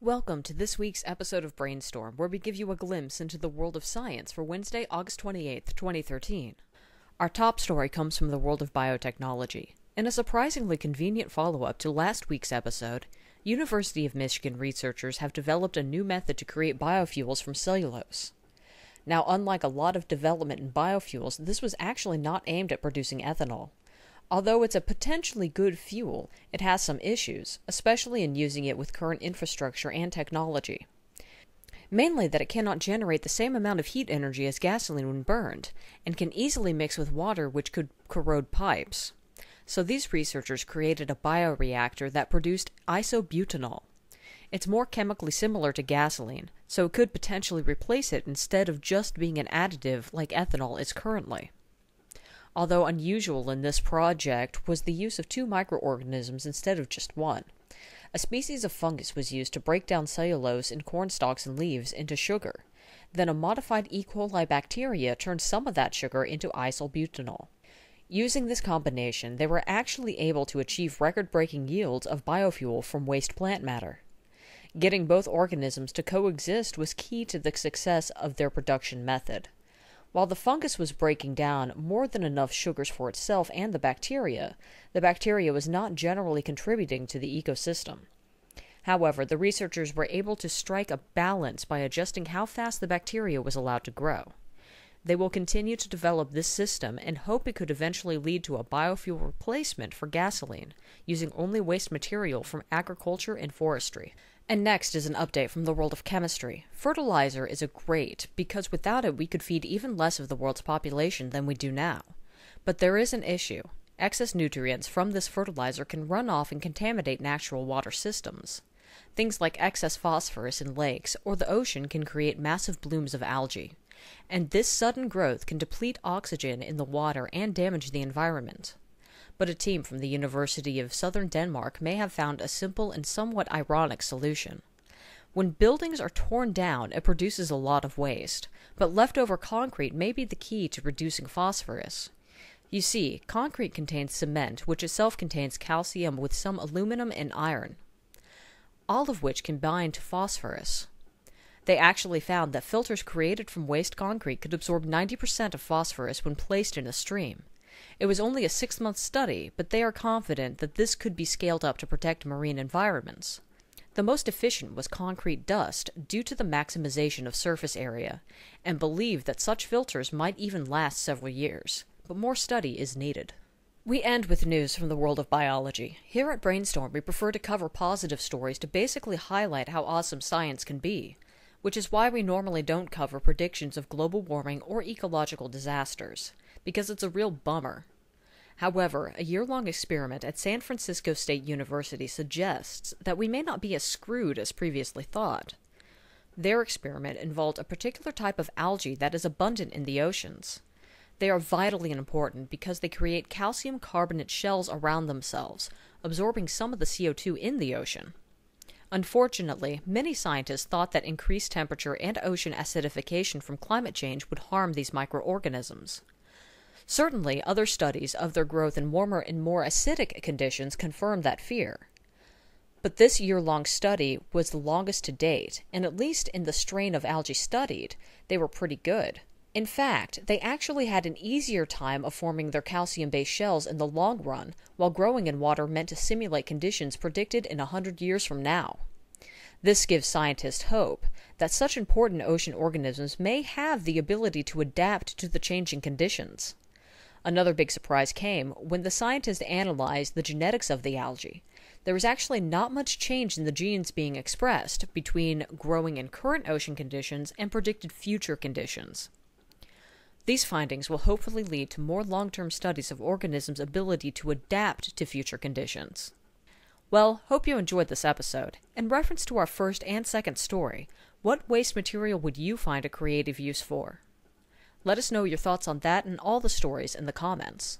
Welcome to this week's episode of Brainstorm, where we give you a glimpse into the world of science for Wednesday, August 28, 2013. Our top story comes from the world of biotechnology. In a surprisingly convenient follow up to last week's episode, University of Michigan researchers have developed a new method to create biofuels from cellulose. Now, unlike a lot of development in biofuels, this was actually not aimed at producing ethanol. Although it's a potentially good fuel, it has some issues, especially in using it with current infrastructure and technology. Mainly that it cannot generate the same amount of heat energy as gasoline when burned, and can easily mix with water which could corrode pipes. So these researchers created a bioreactor that produced isobutanol. It's more chemically similar to gasoline, so it could potentially replace it instead of just being an additive like ethanol is currently although unusual in this project, was the use of two microorganisms instead of just one. A species of fungus was used to break down cellulose in corn stalks and leaves into sugar. Then a modified E. coli bacteria turned some of that sugar into isobutanol. Using this combination, they were actually able to achieve record breaking yields of biofuel from waste plant matter. Getting both organisms to coexist was key to the success of their production method. While the fungus was breaking down more than enough sugars for itself and the bacteria, the bacteria was not generally contributing to the ecosystem. However, the researchers were able to strike a balance by adjusting how fast the bacteria was allowed to grow. They will continue to develop this system and hope it could eventually lead to a biofuel replacement for gasoline, using only waste material from agriculture and forestry. And next is an update from the world of chemistry. Fertilizer is a great because without it we could feed even less of the world's population than we do now. But there is an issue. Excess nutrients from this fertilizer can run off and contaminate natural water systems. Things like excess phosphorus in lakes or the ocean can create massive blooms of algae. And this sudden growth can deplete oxygen in the water and damage the environment but a team from the University of Southern Denmark may have found a simple and somewhat ironic solution. When buildings are torn down, it produces a lot of waste, but leftover concrete may be the key to reducing phosphorus. You see, concrete contains cement, which itself contains calcium with some aluminum and iron, all of which can bind to phosphorus. They actually found that filters created from waste concrete could absorb 90% of phosphorus when placed in a stream. It was only a six month study, but they are confident that this could be scaled up to protect marine environments. The most efficient was concrete dust due to the maximization of surface area, and believe that such filters might even last several years, but more study is needed. We end with news from the world of biology. Here at Brainstorm, we prefer to cover positive stories to basically highlight how awesome science can be, which is why we normally don't cover predictions of global warming or ecological disasters because it's a real bummer. However, a year long experiment at San Francisco State University suggests that we may not be as screwed as previously thought. Their experiment involved a particular type of algae that is abundant in the oceans. They are vitally important because they create calcium carbonate shells around themselves, absorbing some of the CO2 in the ocean. Unfortunately, many scientists thought that increased temperature and ocean acidification from climate change would harm these microorganisms. Certainly, other studies of their growth in warmer and more acidic conditions confirm that fear. But this year long study was the longest to date, and at least in the strain of algae studied, they were pretty good. In fact, they actually had an easier time of forming their calcium based shells in the long run, while growing in water meant to simulate conditions predicted in a hundred years from now. This gives scientists hope that such important ocean organisms may have the ability to adapt to the changing conditions. Another big surprise came when the scientists analyzed the genetics of the algae. There was actually not much change in the genes being expressed between growing in current ocean conditions and predicted future conditions. These findings will hopefully lead to more long term studies of organisms' ability to adapt to future conditions. Well, hope you enjoyed this episode. In reference to our first and second story, what waste material would you find a creative use for? Let us know your thoughts on that and all the stories in the comments.